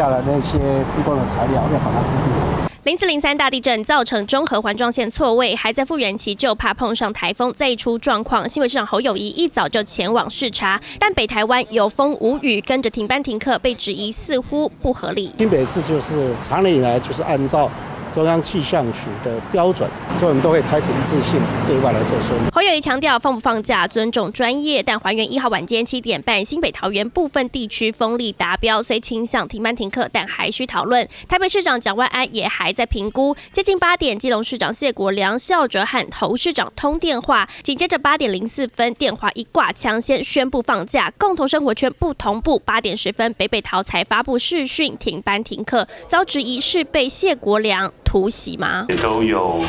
下来那些施工的材料，要把它固定。零四零三大地震造成中和环状线错位，还在复原期，就怕碰上台风再出状况。新北市长侯友谊一早就前往视察，但北台湾有风无雨，跟着停班停课，被质疑似乎不合理。新北市就是长年以来就是按照。中央气象局的标准，所以我们都会采取一次性对外来做说明。侯友谊强调，放不放假尊重专业，但还原一号晚间七点半新北桃园部分地区风力达标，虽倾向停班停课，但还需讨论。台北市长蒋万安也还在评估。接近八点，基隆市长谢国良笑着和侯市长通电话，紧接着八点零四分电话一挂，抢先宣布放假。共同生活圈不同步，八点十分北北桃才发布视讯停班停课，遭质疑是被谢国良。突袭吗？也都有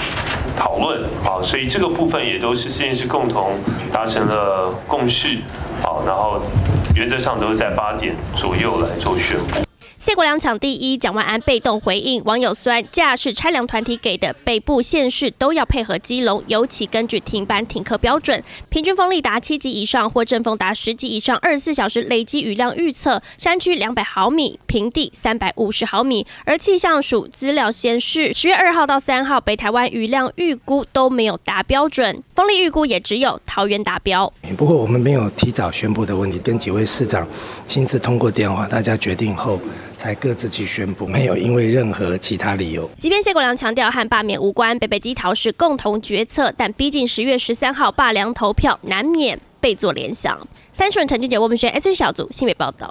讨论啊，所以这个部分也都是现在是共同达成了共识啊，然后原则上都是在八点左右来做宣布。谢国良抢第一，蒋万安被动回应。网友酸架是拆粮团体给的，北部县市都要配合基隆，尤其根据停班停课标准，平均风力达七级以上或阵风达十级以上，二十四小时累积雨量预测，山区两百毫米，平地三百五十毫米。而气象署资料显示，十月二号到三号，北台湾雨量预估都没有达标准，风力预估也只有桃园达标。不过我们没有提早宣布的问题，跟几位市长亲自通过电话，大家决定后。才各自去宣布，没有因为任何其他理由。即便谢国良强调和罢免无关，北北基桃是共同决策，但逼近十月十三号罢良投票，难免被做联想。三顺陈俊杰，我们选 S 小组新北报道。